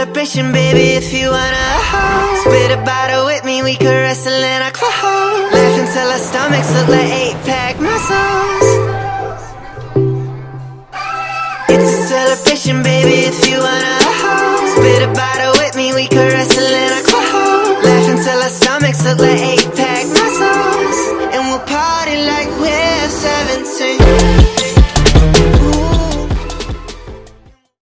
celebration, baby, if you wanna Spit a bottle with me, we could wrestle in our clothes Laugh until our stomachs look like eight-pack muscles. It's a celebration, baby, if you wanna Spit a bottle with me, we could wrestle in our clothes Laugh until our stomachs look like eight